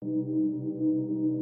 Música